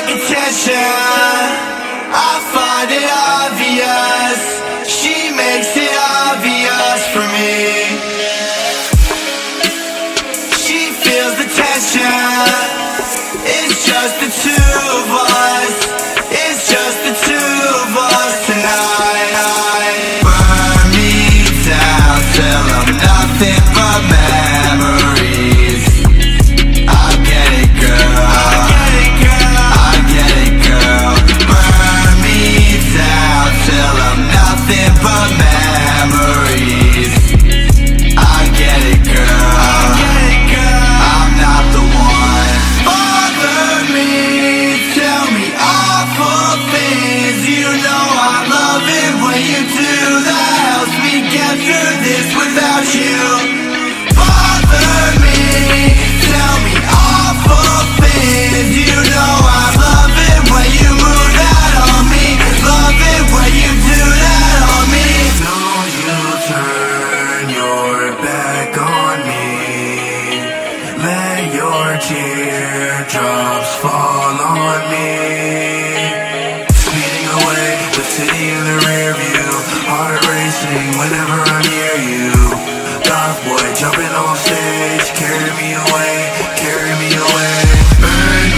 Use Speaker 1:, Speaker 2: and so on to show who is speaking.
Speaker 1: like attention I find it obvious. She makes it obvious for me. She feels the tension. It's just the two teardrops fall on me. Speeding away, the city in the rear view. Heart racing whenever I'm near you. Goth boy jumping on stage Carry me away, carry me away. Burn